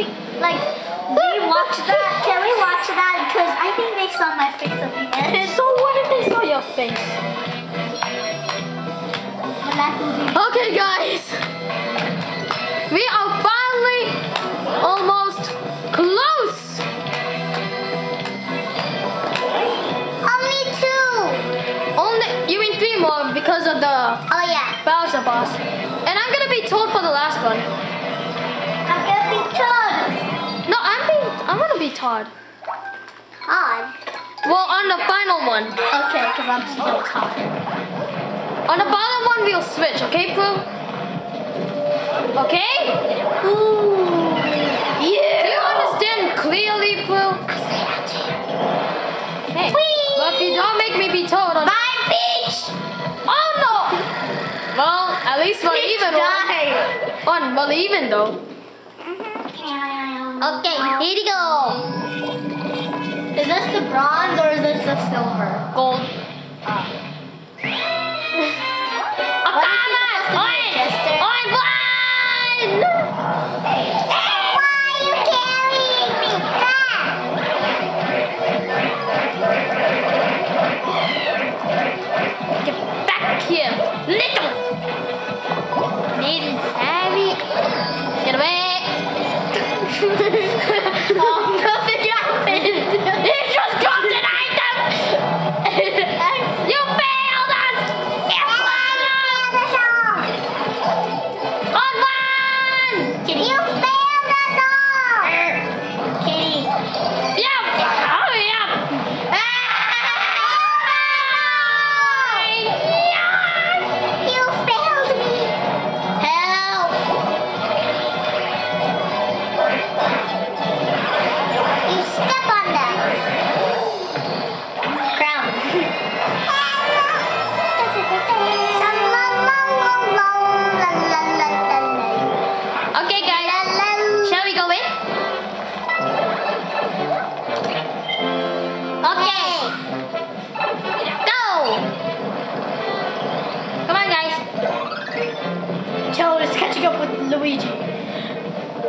we like rewatch that? Can we watch that? Because I think they saw my face at the end. So what if they saw your face? And that will be Okay, guys. Todd. Todd. Well, on the final one. Okay, because I'm still Todd. On the bottom one, we'll switch. Okay, Pooh? Okay? Ooh. Do you understand clearly, Pooh? Hey, but if you don't make me be Toad on Bye, Peach. Oh no! Well, at least we're even. died. On, well, even though. Mm-hmm. Okay, here you go. Is this the bronze or is this the silver? Gold. Luigi.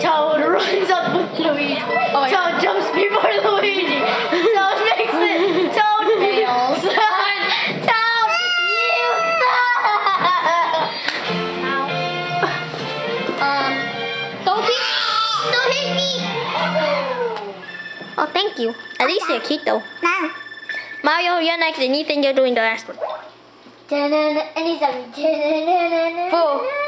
Toad runs up with Luigi. Oh, yeah. Toad jumps before Luigi. Toad makes it. Toad fails. Toad, you suck. Um, Toby. Don't hit me. Oh, thank you. At least you're cute though. Nah. Mario, you're next, and Ethan, you're doing the last one. And he's like. Four.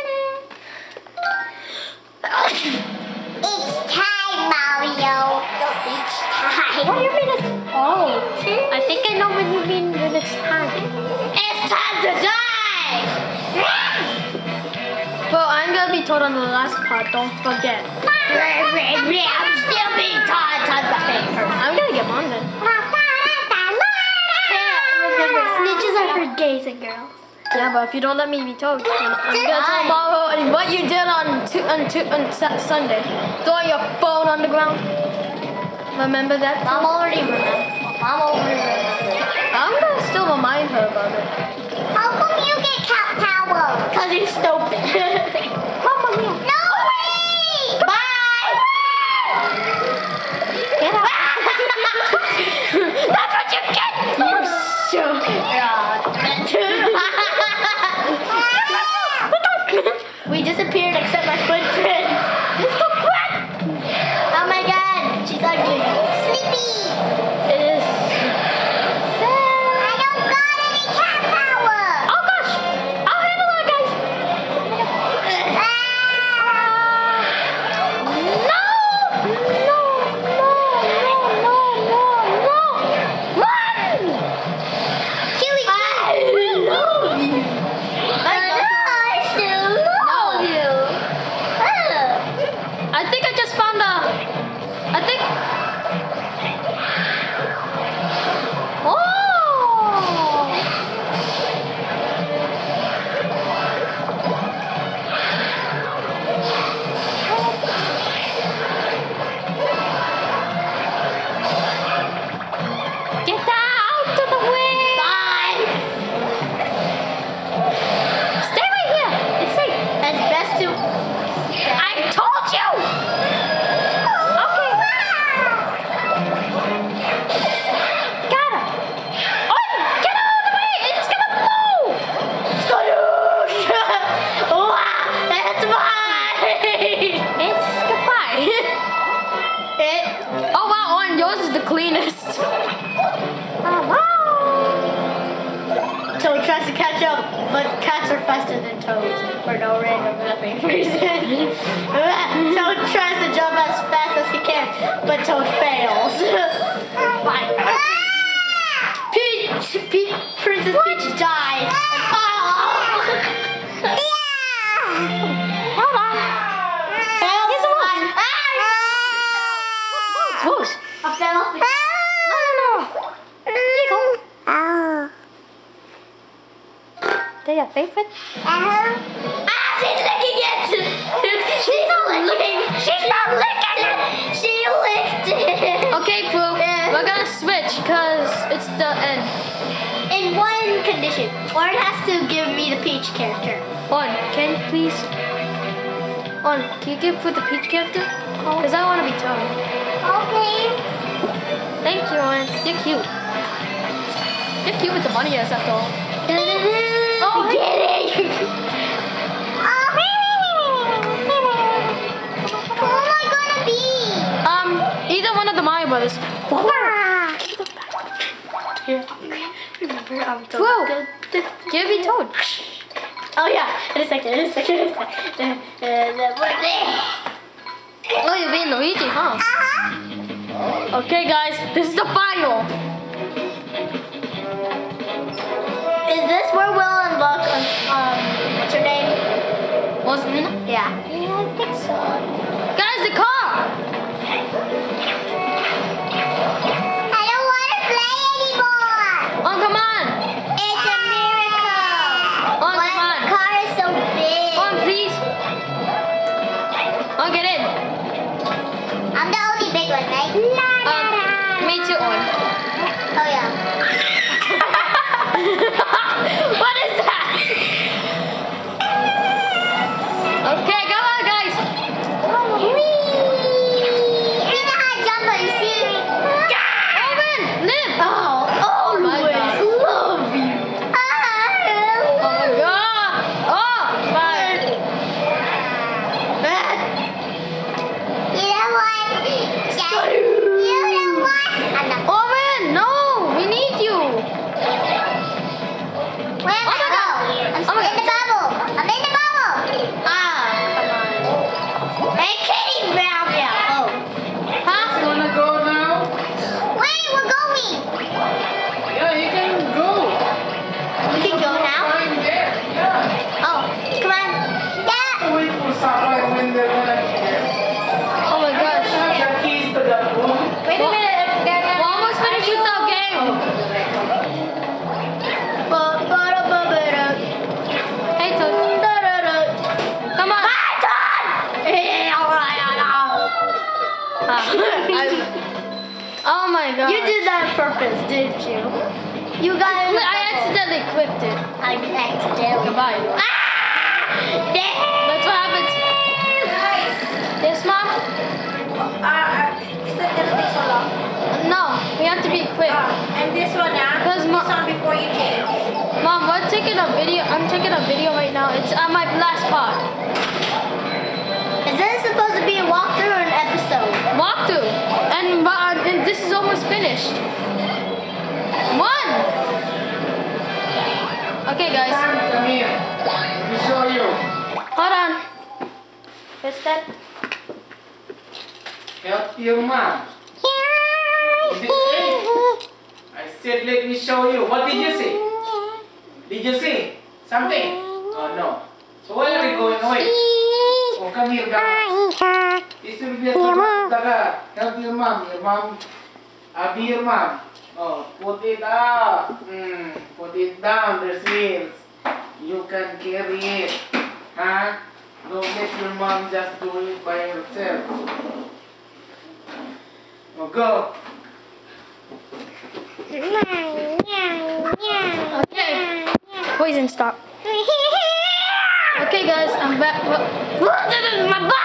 It's time, Mario. It's time. What do you mean it's... Oh. I think I know what you mean when it's time. It's time to die. Well, I'm gonna be Toad on the last part, don't forget. I'm still being taught tons of papers. I'm gonna get mine then. Snitches are for gays and girls. Yeah, but if you don't let me be Toad, I'm gonna tell Mario and what you did on tu- on, tu- on Sunday. Throw your phone on the ground. Remember that? Mom already remembered. Mom already remembered. I'm gonna still remind her about it. How come you get cat power? Cause you're stupid. Mama catch up, but cats are faster than toads for no random nothing reason. Toad tries to jump as fast as he can, but Toad fails. Peach, Peach, Princess Peach dies. Oh! Hold on. Here's the on- Ah! I fell off the No, no, no. Here you go. They're your favorite? Ah, she's licking it! She's not licking! She's not licking it! She licked it! Okay, Pooh. We're gonna switch because it's the end. In one condition. Orin has to give me the Peach character. On, can you please? On, can you give Pooh the peach character? Because I want to be Toad. Okay. Thank you, On. You're cute. You're cute with the bunny ass after all. Oh, get it! Who am I gonna be? Um, either one of the Mario Brothers. Remember, I'm Whoa. Give me Toad. Oh yeah, in a second, in a second, in a second. Uh, uh, Oh, you're being Luigi, huh? Okay, guys, this is the final. Is this where we'll um, what's her name? Nina? Yeah. Yeah, I think so. Guys, the car. Purpose, didn't you? You got it. I accidentally clicked it. I accidentally. Goodbye. Ah! That's what happens. Yes, mom? Is that gonna take so long? No, we have to be quick. And this one, yeah? Because mo- This one before you change. mom, we're taking a video. I'm taking a video right now. It's on my last part. Is this supposed to be a walkthrough or an episode? Walkthrough. And, uh, and this is almost finished. One. Okay, guys. Come here. Let show you. Hold on. What's that? Help your mom. Safe? I said, let me show you. What did you say? Did you say something? Oh no. So why are you going away? Oh, come here, Dara. This will be a. Help your mom. Your mom. I'll be your mom. Oh, put it up. Mm, put it down. There's wheels. You can carry it. Huh? Don't let your mom just do it by herself. Oh, go. Okay. Poison stop. Okay, guys, I'm back. This is My butt.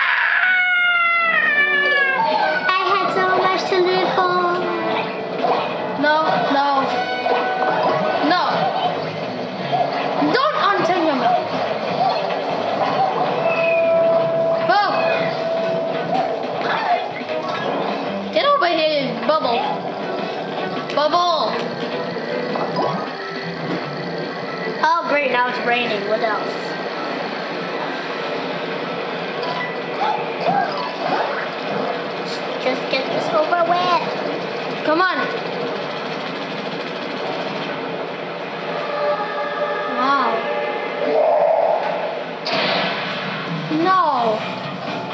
No.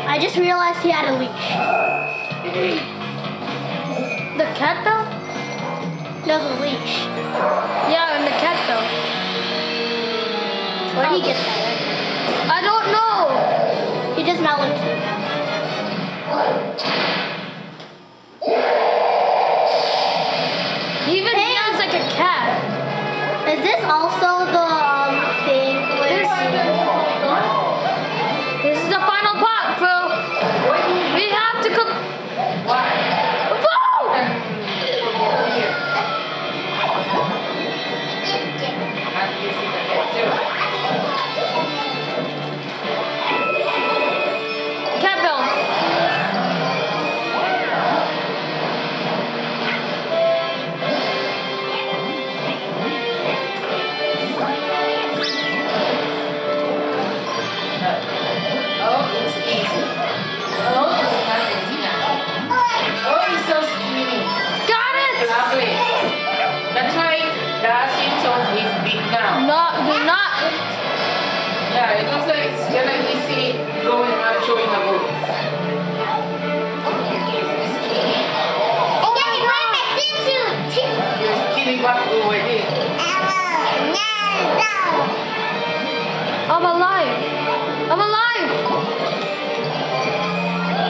I just realized he had a leash. The cat though? No, the leash. Yeah, and the cat though. Where did he oh, get that?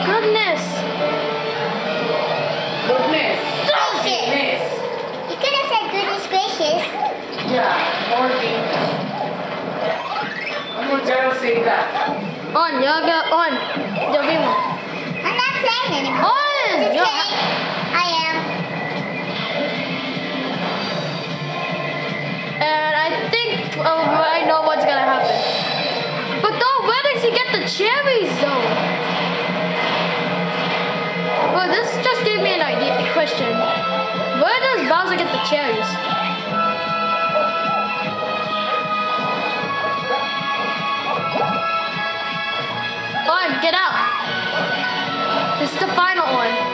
Goodness. Goodness. Gracious. Goodness. You could have said goodness gracious. Yeah, more things. Only girls say that. On, yaga, on. Yo mismo. I'm not playing anymore. On. Just Yo- kidding. I am. And I think um, I know what's gonna happen. But though, where does he get the cherries though? Well, this just gave me an idea, a question. Where does Bowser get the cherries? On, get out. This is the final one.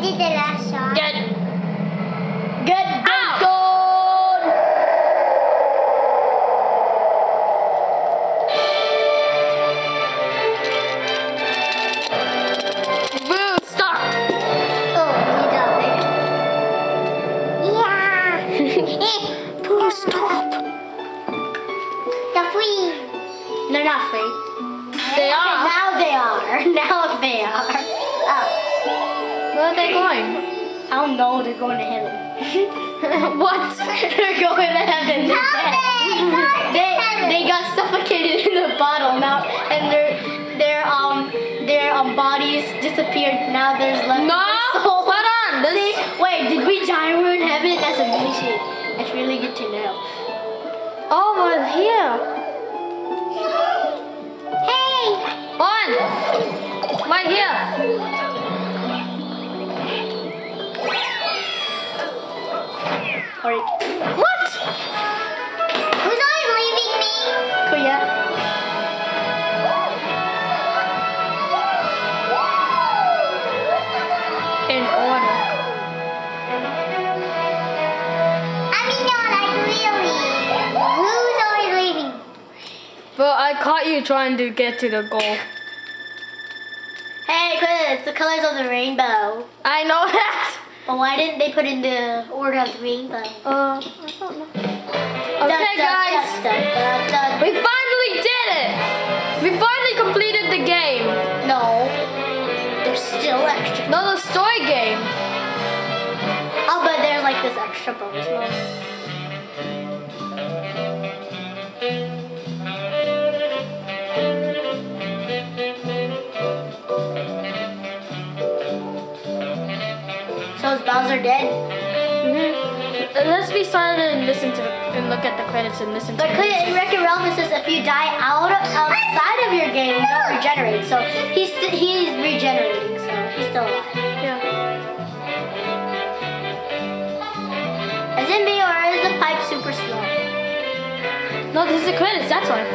did the last shot. There's left. No! Hold on. Wait, did we gyro in heaven? That's amazing. That's really good to know. Oh, we're here. Hey! On. Right here. What? You trying to get to the goal. Hey, Chris, the colors of the rainbow. I know that. But why didn't they put in the order of the rainbow? Uh, I don't know. Okay, dun, guys. dun, dun, We finally did it. We finally completed the game. No. There's still extra. No, the story game. Oh, but there's like this extra bonus mode. Bowser dead? Mm-hmm. Let's be silent and listen to and look at the credits and listen But to. Clint, in Wreck-It Ralph, it says if you die out outside of your game, you don't regenerate. So he's st- he's regenerating, so he's still alive. Yeah. Is it me or is the pipe super slow? No, this is the credits. That's why.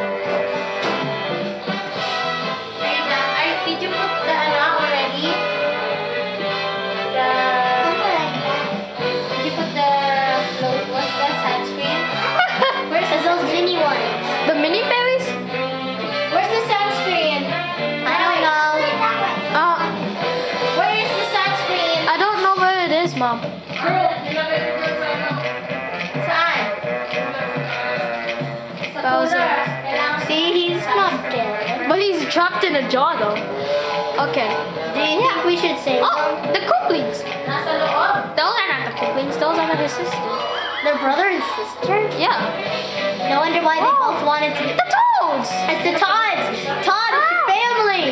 Trapped in a jar, though. Okay. Do you think we should save Oh, them? the Kooplings. Nasa loob. Those are not the Kooplings. Those are his sisters. Their brother and sister? Yeah. No wonder why they Oh. both wanted to. The Toads. It's the Todds. Todd, it's your family.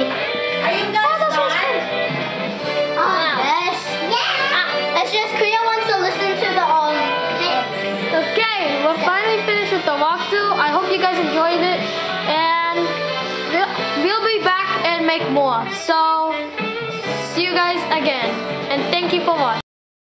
Are you guys that's what's done? Oh, yes. Yeah. It's just Kuya wants to listen to the um this. Okay, we're finally finished with the walkthrough. I hope you guys enjoyed it, more. So, see you guys again. And